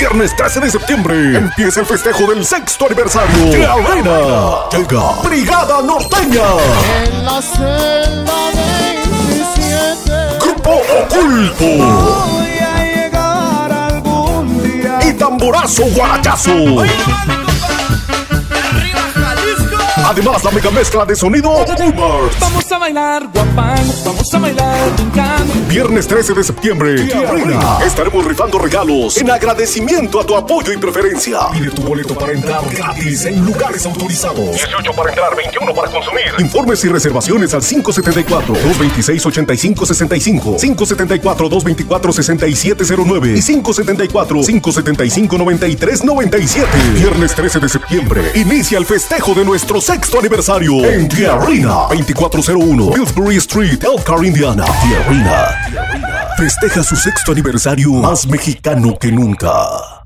Viernes 13 de septiembre empieza el festejo del sexto aniversario Arena. Llega Brigada Norteña. En la celda 27 Grupo Oculto. voy a llegar algún día. Y Tamborazo Guarachazo. Además, la mega mezcla de sonido. Vamos a bailar guapán, vamos a bailar. Viernes 13 de septiembre, Arena. Estaremos rifando regalos en agradecimiento a tu apoyo y preferencia. Pide tu boleto para entrar gratis en lugares autorizados. 18 para entrar, 21 para consumir. Informes y reservaciones al 574-226-8565, 574-224-6709 y 574-575-9397. Viernes 13 de septiembre, inicia el festejo de nuestro sexto aniversario en The Arena, 2401 Pillsbury Street, Elkhart, Indiana. The Arena. Festeja su sexto aniversario más mexicano que nunca.